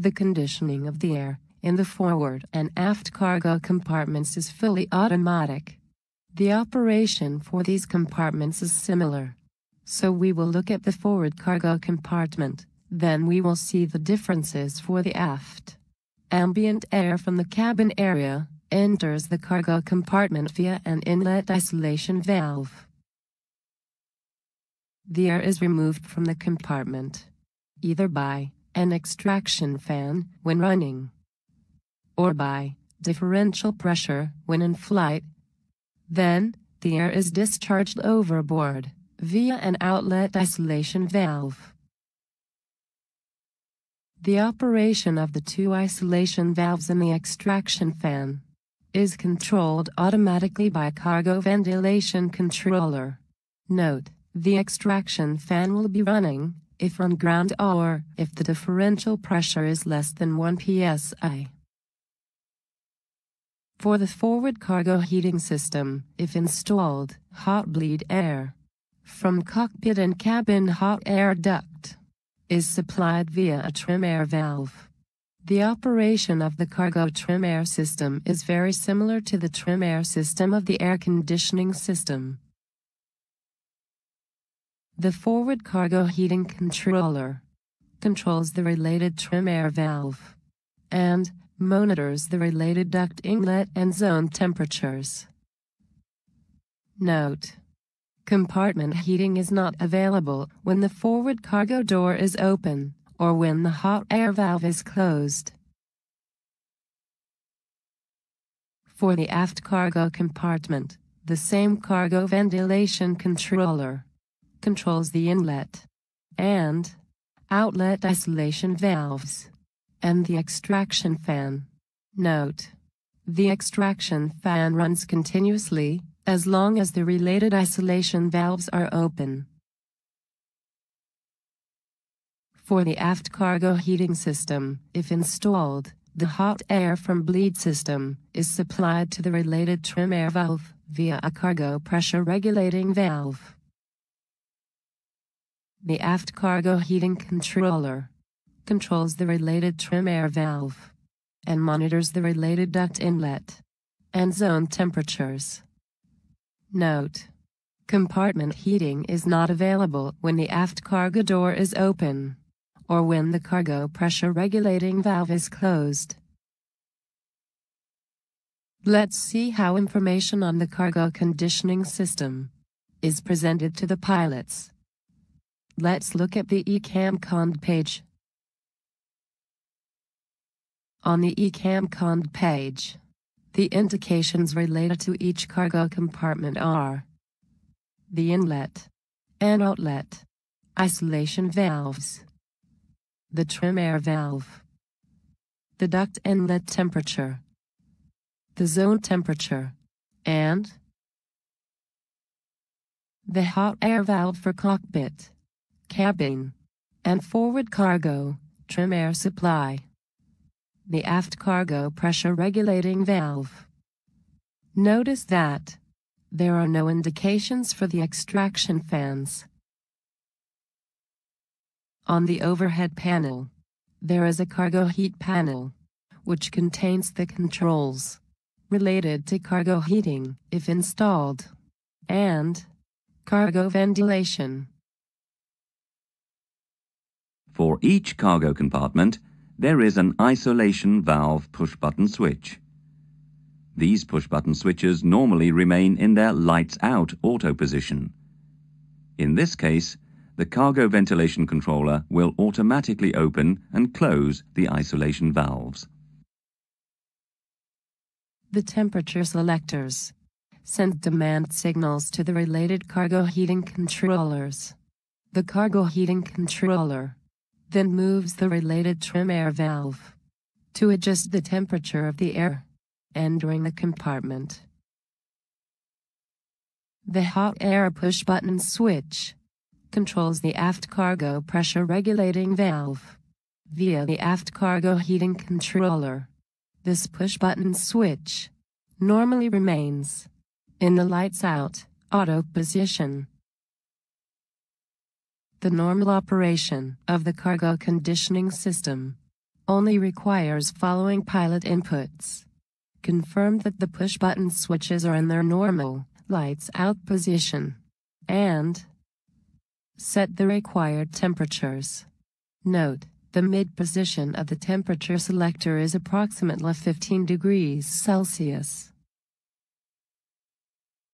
The conditioning of the air in the forward and aft cargo compartments is fully automatic. The operation for these compartments is similar. So we will look at the forward cargo compartment, then we will see the differences for the aft. Ambient air from the cabin area enters the cargo compartment via an inlet isolation valve. The air is removed from the compartment, either by an extraction fan when running, or by differential pressure when in flight. Then, the air is discharged overboard via an outlet isolation valve. The operation of the two isolation valves in the extraction fan is controlled automatically by a cargo ventilation controller. Note, the extraction fan will be running if on ground or if the differential pressure is less than 1 psi. For the forward cargo heating system, if installed, hot bleed air from cockpit and cabin hot air duct is supplied via a trim air valve. The operation of the cargo trim air system is very similar to the trim air system of the air conditioning system. The forward cargo heating controller controls the related trim air valve and monitors the related duct inlet and zone temperatures. Note Compartment heating is not available when the forward cargo door is open or when the hot air valve is closed. For the aft cargo compartment, the same cargo ventilation controller controls the inlet and outlet isolation valves and the extraction fan. Note: The extraction fan runs continuously as long as the related isolation valves are open. For the aft cargo heating system, if installed, the hot air from bleed system is supplied to the related trim air valve via a cargo pressure regulating valve. The aft cargo heating controller controls the related trim air valve and monitors the related duct inlet and zone temperatures. Note. Compartment heating is not available when the aft cargo door is open or when the cargo pressure regulating valve is closed. Let's see how information on the cargo conditioning system is presented to the pilots. Let's look at the ECAM COND page. On the ECAM COND page, the indications related to each cargo compartment are the inlet and outlet, isolation valves, the trim air valve, the duct inlet temperature, the zone temperature, and the hot air valve for cockpit, cabin, and forward cargo, trim air supply the aft cargo pressure regulating valve. Notice that there are no indications for the extraction fans. On the overhead panel, there is a cargo heat panel, which contains the controls related to cargo heating if installed, and cargo ventilation. For each cargo compartment, there is an isolation valve push-button switch. These push-button switches normally remain in their lights-out auto position. In this case, the cargo ventilation controller will automatically open and close the isolation valves. The temperature selectors send demand signals to the related cargo heating controllers. The cargo heating controller then moves the related trim air valve to adjust the temperature of the air entering the compartment. The hot air push button switch controls the aft cargo pressure regulating valve via the aft cargo heating controller. This push button switch normally remains in the lights out auto position the normal operation of the cargo conditioning system only requires following pilot inputs. Confirm that the push button switches are in their normal, lights out position. And set the required temperatures. Note, the mid position of the temperature selector is approximately 15 degrees Celsius.